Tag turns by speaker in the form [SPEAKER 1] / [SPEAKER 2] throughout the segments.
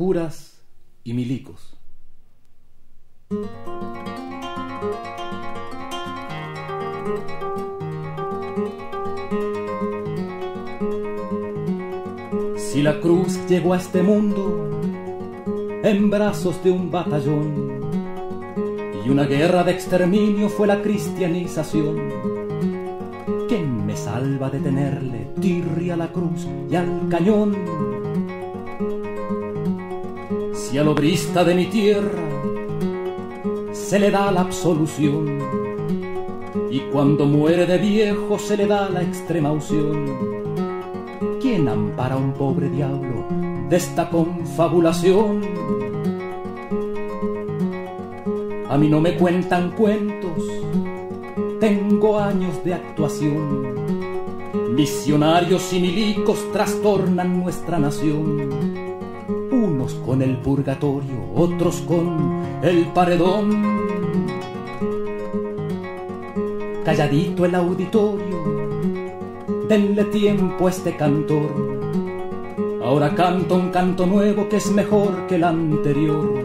[SPEAKER 1] curas y milicos. Si la cruz llegó a este mundo en brazos de un batallón y una guerra de exterminio fue la cristianización, ¿quién me salva de tenerle tirria a la cruz y al cañón? Si al obrista de mi tierra se le da la absolución y cuando muere de viejo se le da la extrema unción, ¿quién ampara a un pobre diablo de esta confabulación? A mí no me cuentan cuentos, tengo años de actuación. Visionarios y milicos trastornan nuestra nación unos con el purgatorio, otros con el paredón. Calladito el auditorio, denle tiempo a este cantor. Ahora canto un canto nuevo que es mejor que el anterior.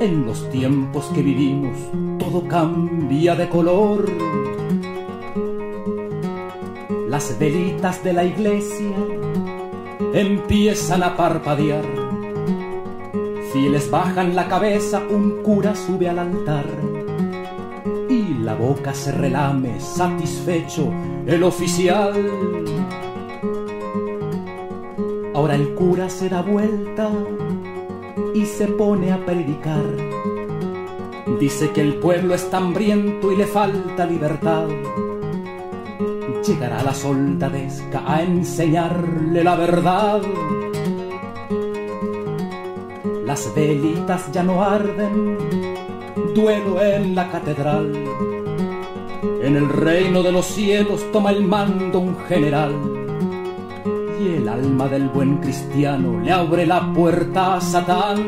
[SPEAKER 1] En los tiempos que vivimos todo cambia de color. Las velitas de la iglesia empiezan a parpadear. Fieles bajan la cabeza, un cura sube al altar y la boca se relame satisfecho el oficial. Ahora el cura se da vuelta y se pone a predicar. Dice que el pueblo está hambriento y le falta libertad llegará la soldadesca a enseñarle la verdad. Las velitas ya no arden, duelo en la catedral. En el reino de los cielos toma el mando un general. Y el alma del buen cristiano le abre la puerta a Satán